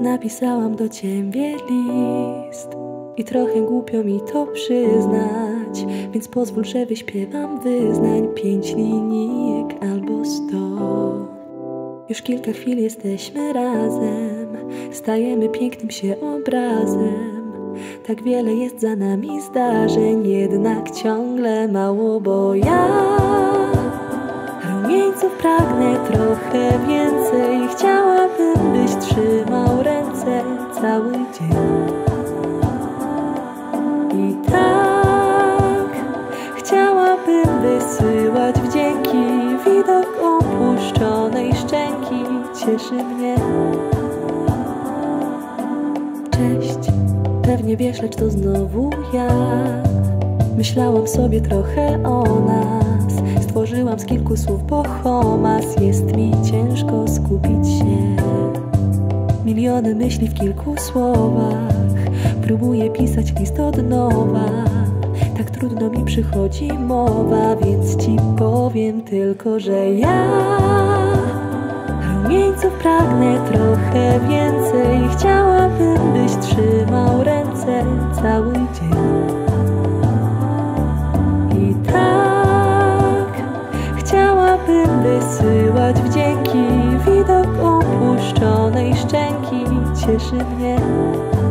Napisałam do ciebie list i trochę głupio mi to przyznać, więc pozwól, że wyśpiewam wyznań pięć linijek albo sto. Już kilka chwil jesteśmy razem, stajemy pięknym się obrazem. Tak wiele jest za nami zdarzeń, jednak ciągle mało, bo ja rumieńców pragnę trochę więcej. Chciałabym, cały dzień. I tak chciałabym wysyłać wdzięki. Widok opuszczonej szczęki cieszy mnie. Cześć, pewnie wiesz, lecz to znowu ja. Myślałam sobie trochę o nas. Stworzyłam z kilku słów pochomas. Jest mi ciężko skupić się. Miliony myśli w kilku słowach. Próbuję pisać list od nowa. Tak trudno mi przychodzi mowa, więc ci powiem tylko, że ja rumieńców pragnę trochę więcej. Chciałabym, byś trzymał ręce cały dzień. I tak chciałabym wysyłać wdzięki. Szczęki cieszy mnie.